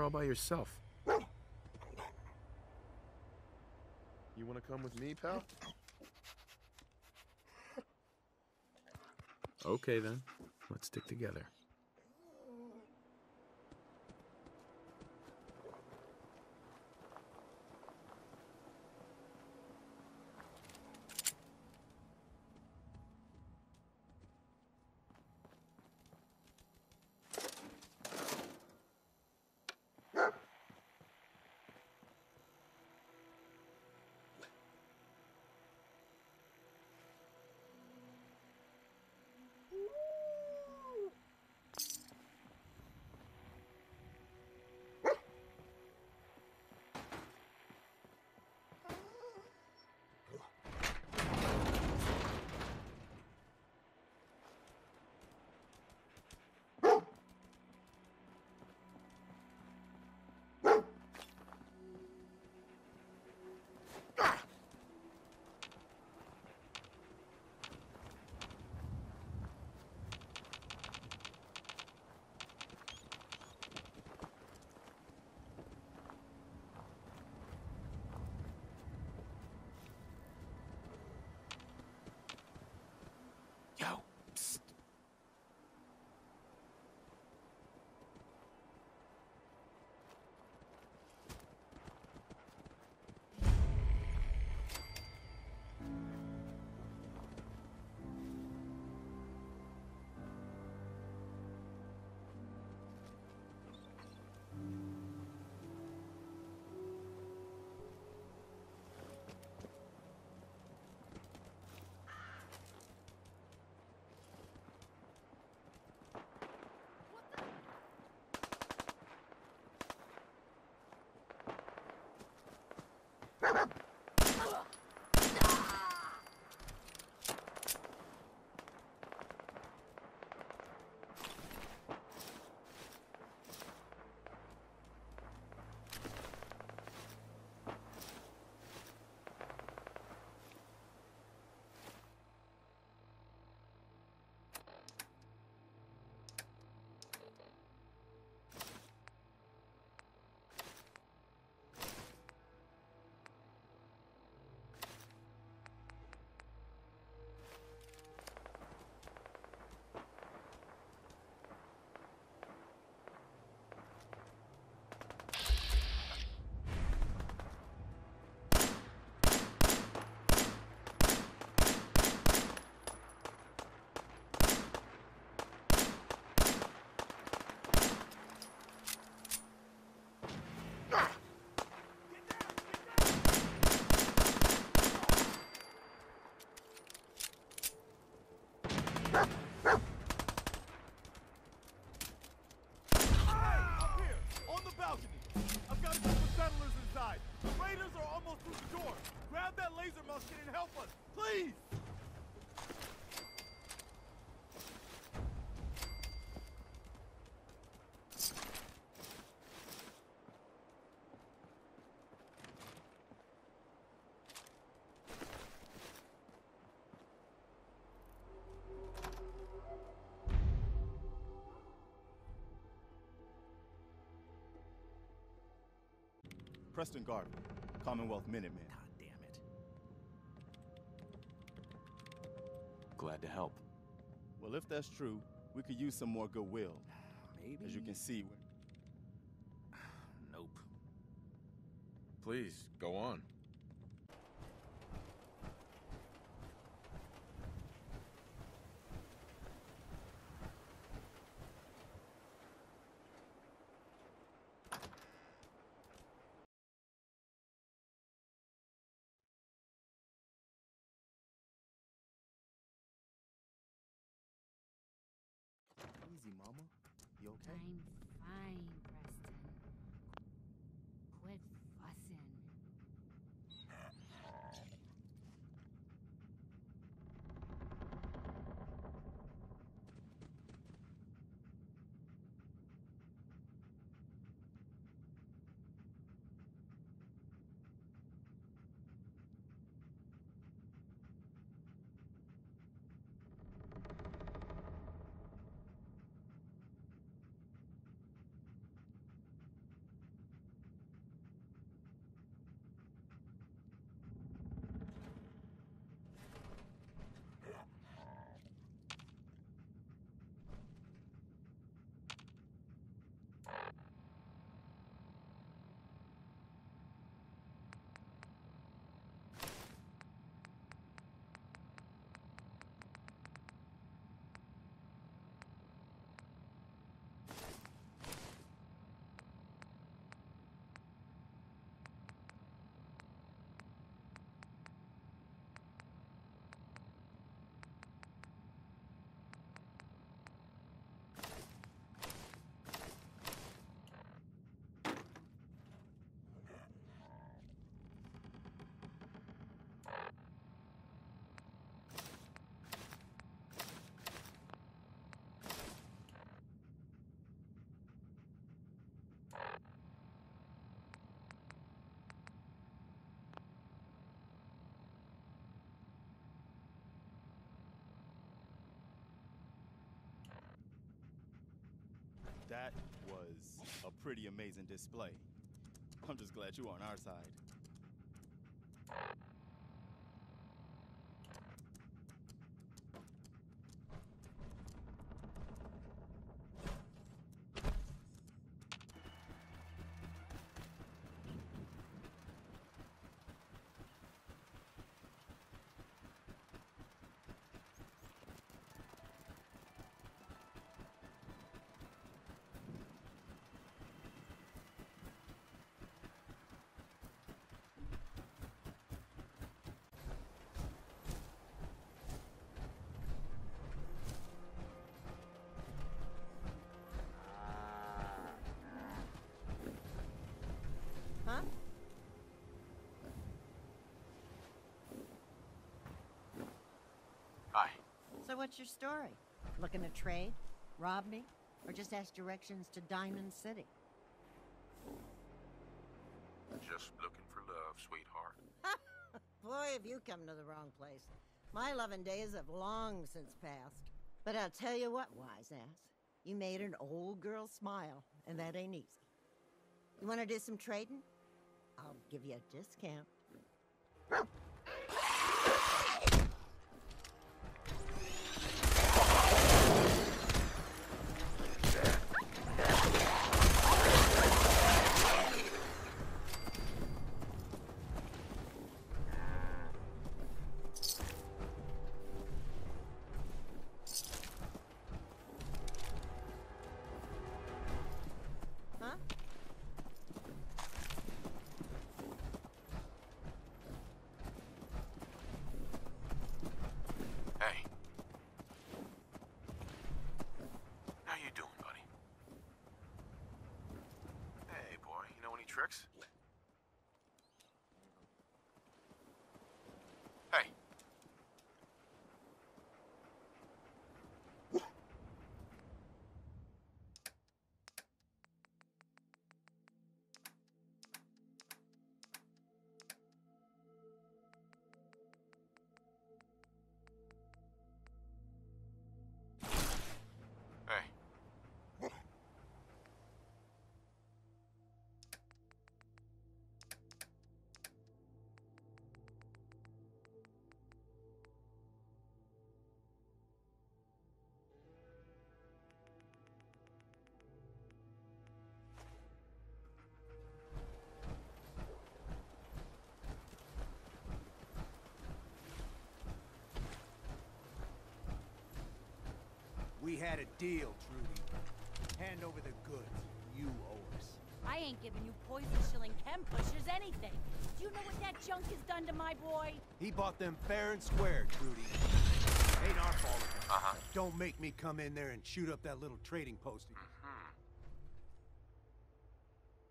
here all by yourself? You want to come with me, pal? Okay, then. Let's stick together. Grab that laser musket and help us, please! Preston Garvey, Commonwealth Minuteman. Glad to help. Well, if that's true, we could use some more goodwill. Maybe. As you can see, we're Nope. Please, go on. easy, mama. You okay? I'm fine, That was a pretty amazing display. I'm just glad you're on our side. So what's your story? Looking to trade? Rob me? Or just ask directions to Diamond City? Just looking for love, sweetheart. Boy, have you come to the wrong place. My loving days have long since passed. But I'll tell you what, wise ass. You made an old girl smile, and that ain't easy. You want to do some trading? I'll give you a discount. You had a deal, Trudy. Hand over the goods. You owe us. I ain't giving you poison shilling chem pushers anything. Do you know what that junk has done to my boy? He bought them fair and square, Trudy. Ain't our fault. Uh-huh. Don't make me come in there and shoot up that little trading post. Mm -hmm.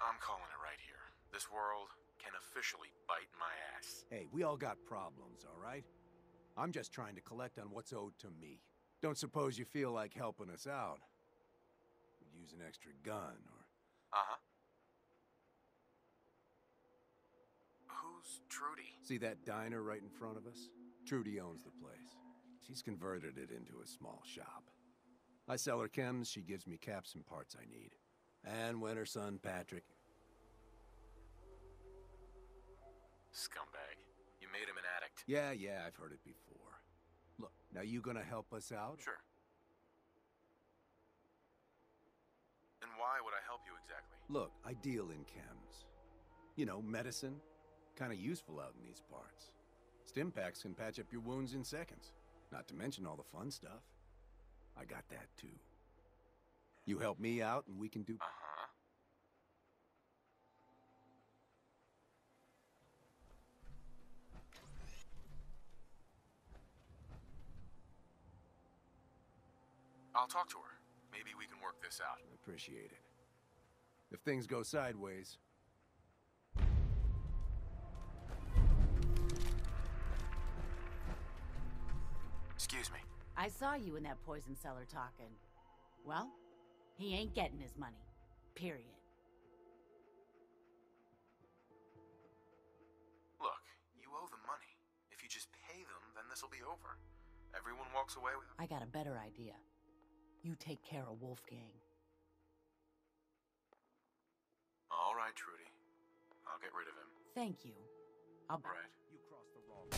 I'm calling it right here. This world can officially bite my ass. Hey, we all got problems, all right? I'm just trying to collect on what's owed to me. Don't suppose you feel like helping us out. Could use an extra gun or... Uh-huh. Who's Trudy? See that diner right in front of us? Trudy owns the place. She's converted it into a small shop. I sell her chems, she gives me caps and parts I need. And when her son, Patrick... Scumbag. You made him an addict. Yeah, yeah, I've heard it before. Look, now you gonna help us out? Sure. And why would I help you exactly? Look, I deal in chems. You know, medicine. Kinda useful out in these parts. Stimpaks can patch up your wounds in seconds. Not to mention all the fun stuff. I got that too. You help me out and we can do... Uh-huh. I'll talk to her. Maybe we can work this out. Appreciate it. If things go sideways, Excuse me. I saw you in that poison seller talking. Well, he ain't getting his money. Period. Look, you owe them money. If you just pay them, then this'll be over. Everyone walks away with- I got a better idea. You take care of Wolfgang. All right, Trudy. I'll get rid of him. Thank you. I'll. Right. You crossed the wrong.